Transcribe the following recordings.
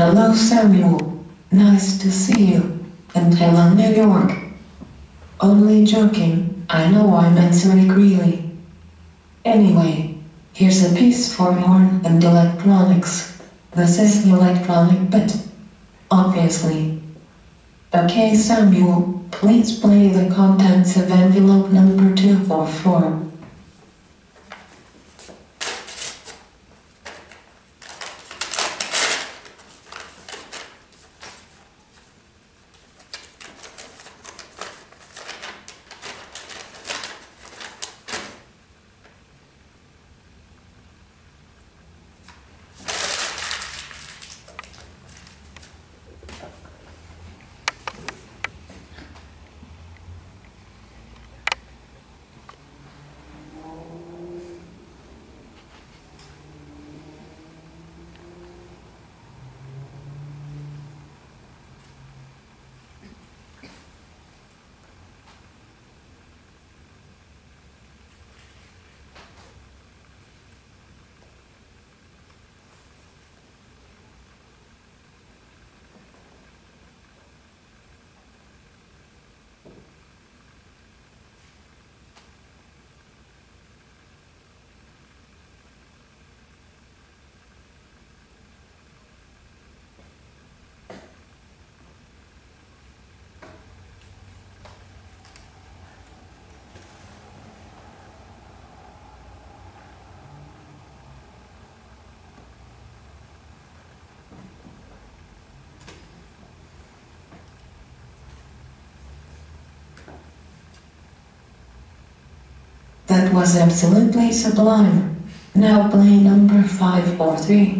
Hello, Samuel. Nice to see you. And hello, New York. Only joking, I know I meant Zurich really. Anyway, here's a piece for horn and electronics. This is the electronic bit. Obviously. Okay, Samuel, please play the contents of envelope number 244. That was absolutely sublime. Now play number 543.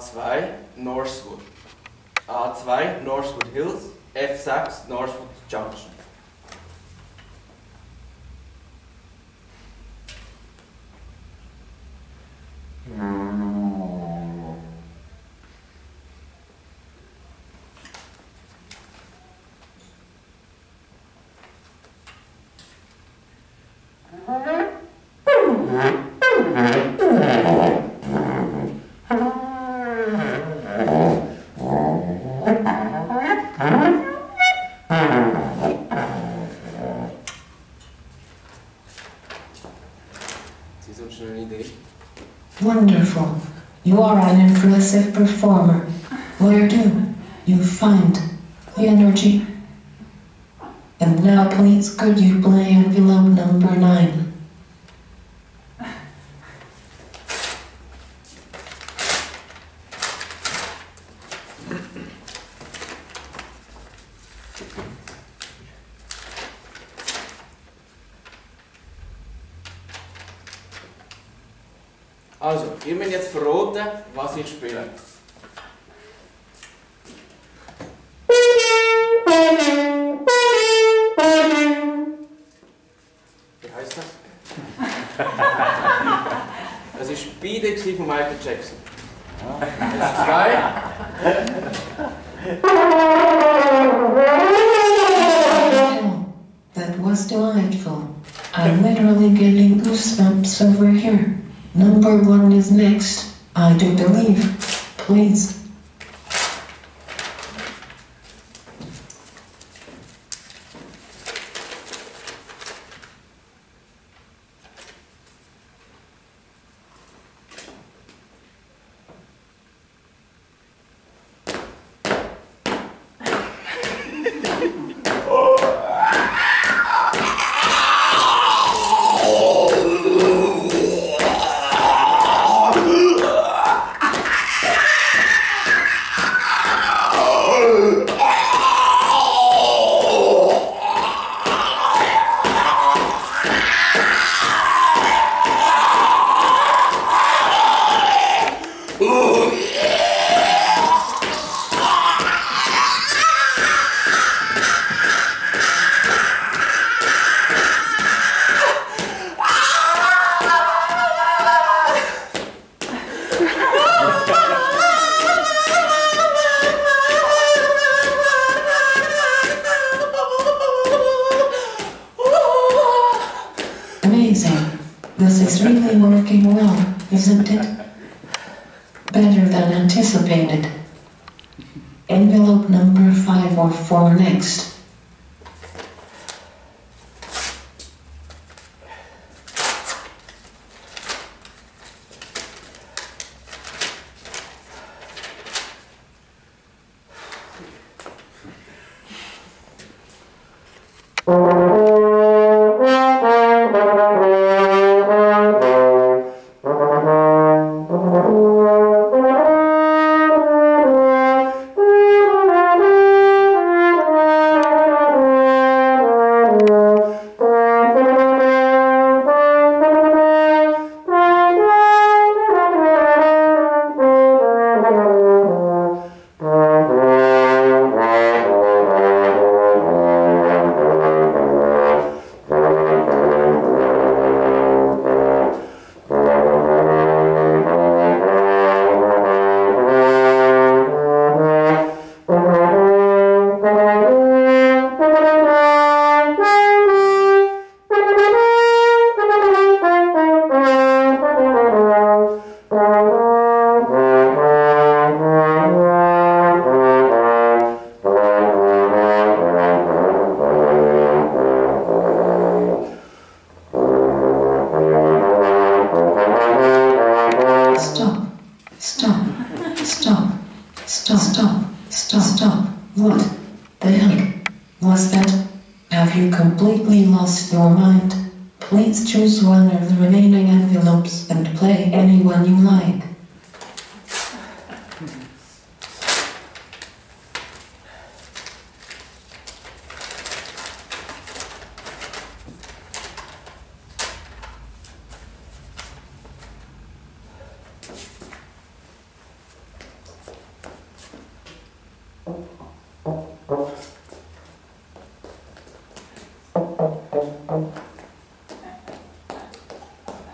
A2 Northwood. A2 Northwood Hills. F6 Northwood Junction. Sie eine Idee. Wonderful. You are an impressive performer. Where do you find the energy? And now please could you play envelope number 9? Also, ihr müsst jetzt verraten, was ich spiele. Wie heißt das? Das war Speed gewesen von Michael Jackson. Jetzt zwei. Oh, that was delightful. I'm literally getting goosebumps over here. Number one is next, I do believe. Please. Really working well, isn't it? Better than anticipated. Envelope number 5 or 4 next. Stop. Stop. Stop. Stop. Stop. Stop. What the heck was that? Have you completely lost your mind? Please choose one of the remaining envelopes and play anyone you like.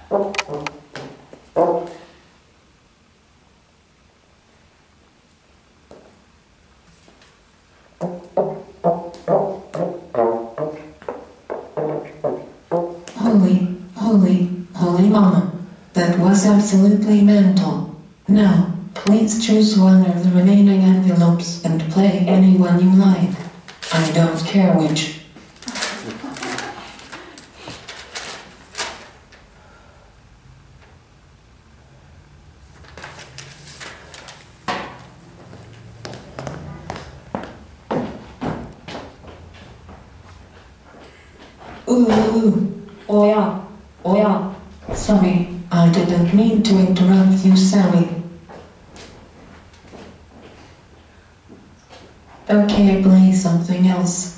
Holy, holy, holy mama. That was absolutely mental. Now, please choose one of the remaining envelopes and play anyone you like. I don't care which. Ooh, ooh, oh yeah, oh yeah. Sorry, I didn't mean to interrupt you, Sally. Okay, play something else.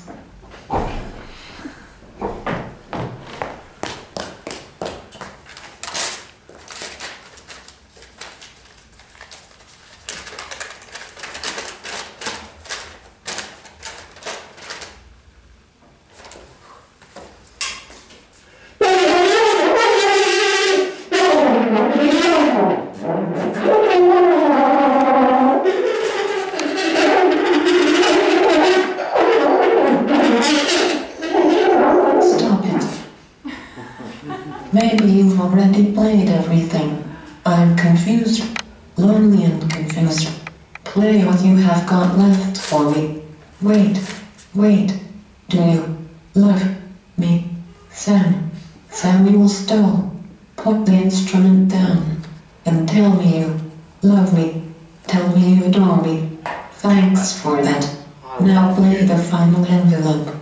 Maybe you've already played everything. I'm confused, lonely and confused. Play what you have got left for me. Wait, wait. Do you love me? Sam, Samuel Stoll. Put the instrument down and tell me you love me. Tell me you adore me. Thanks for that. Now play the final envelope.